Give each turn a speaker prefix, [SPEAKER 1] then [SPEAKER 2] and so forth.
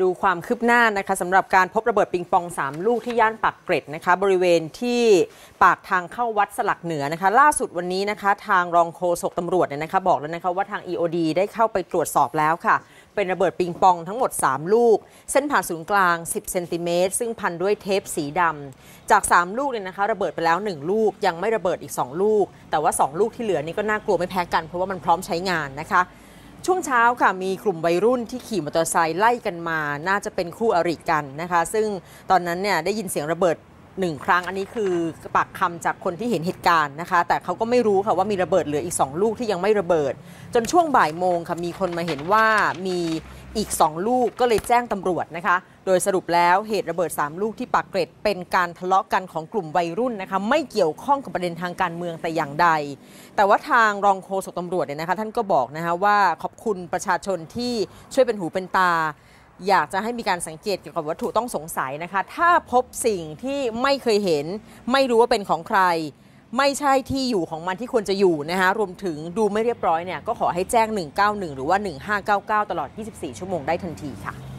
[SPEAKER 1] ดูความคืบหน้านะคะสำหรับการพบระเบิดปิงปอง 3 ลูกที่ย่านปากเกร็ดนะคะบริเวณที่ปากทางเข้าวัดสลักเหนือนะคะ ล่าสุดวันนี้นะคะ ทางรองโฆษกตำรวจเนี่ยนะคะ บอกแล้วนะคะว่าทาง EOD ได้เข้าไปตรวจสอบแล้วค่ะ เป็นระเบิดปิงปองทั้งหมด 3 ลูก เส้นผ่านศูนย์กลาง 10 เซนติเมตร ซึ่งพันด้วยเทปสีดำจาก 3 ลูกเนี่ยนะคะ ระเบิดไปแล้ว 1 ลูกยังไม่ระเบิดอีก 2 ลูก แต่ว่า 2 ลูกที่เหลือนี่ก็น่ากลัวไม่แพ้กันเพราะว่ามันพร้อมใช้งานนะคะ ช่วงเช้าค่ะมีกลุ่มวัยรุ่นที่ขี่มอเตอร์ไซค์ไล่กันมา น่าจะเป็นคู่อริกันนะคะ ซึ่งตอนนั้นเนี่ยได้ยินเสียงระเบิด หนึ่งครั้งอันนี้คือปากคำจากคนที่เห็นเหตุการณ์นะคะ แต่เขาก็ไม่รู้ค่ะว่ามีระเบิดเหลืออีก 2 ลูกที่ยังไม่ระเบิด จนช่วงบ่ายโมงค่ะมีคนมาเห็นว่ามีอีก 2 ลูกก็เลยแจ้งตำรวจนะคะ โดยสรุปแล้วเหตุระเบิด 3 ลูกที่ปากเกร็ด เป็นการทะเลาะกันของกลุ่มวัยรุ่นนะคะ ไม่เกี่ยวข้องกับประเด็นทางการเมืองแต่อย่างใด แต่ว่าทางรองโฆษกตำรวจเนี่ยนะคะ ท่านก็บอกนะคะว่าขอบคุณประชาชนที่ช่วยเป็นหูเป็นตา อยากจะให้มีการสังเกตเกี่ยวกับวัตถุต้องสงสัยนะคะ ถ้าพบสิ่งที่ไม่เคยเห็น ไม่รู้ว่าเป็นของใคร ไม่ใช่ที่อยู่ของมันที่ควรจะอยู่นะคะรวมถึงดูไม่เรียบร้อยเนี่ยก็ขอให้แจ้ง 191 หรือว่า 1599 ตลอด 24 ชั่วโมงได้ทันทีค่ะ